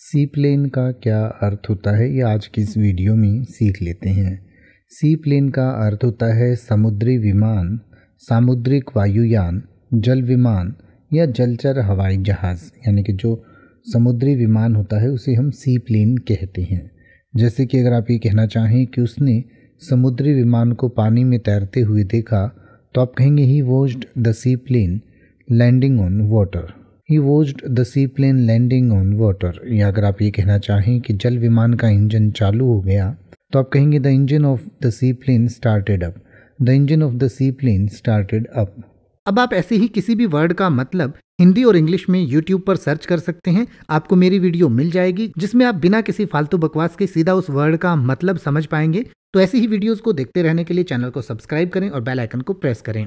सी plane का क्या अर्थ होता है? ये आज की इस वीडियो में सीख लेते हैं। सी प्लेन का अर्थ होता है समुद्री विमान, सामुद्रिक वायुयान, जल विमान या जलचर हवाई जहाज़। यानी कि जो समुद्री विमान होता है, उसे हम सी प्लेन कहते हैं। जैसे कि अगर आप ये कहना चाहें कि उसने समुद्री विमान को पानी में तैरते हुए देखा तो आप कहेंगे he was the sea plane landing on water he was the sea plane landing on water या अगर आप ये कहना चाहें कि जल विमान का इंजन चालू हो गया तो आप कहेंगे the engine of the sea plane started up the engine of the sea plane started up अब आप ऐसे ही किसी भी वर्ड का मतलब हिंदी और इंग्लिश में यूट्यूब पर सर्च कर सकते हैं। आपको मेरी वीडियो मिल जाएगी, जिसमें आप बिना किसी फालतू बकवास के सीधा उस वर्ड का मतलब समझ पाएँगे। तो ऐसी ही वीडियोस को देखते रहने के लिए चैनल को सब्सक्राइब करें और बेल आइकन को प्रेस करें।